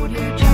Audio Jungle.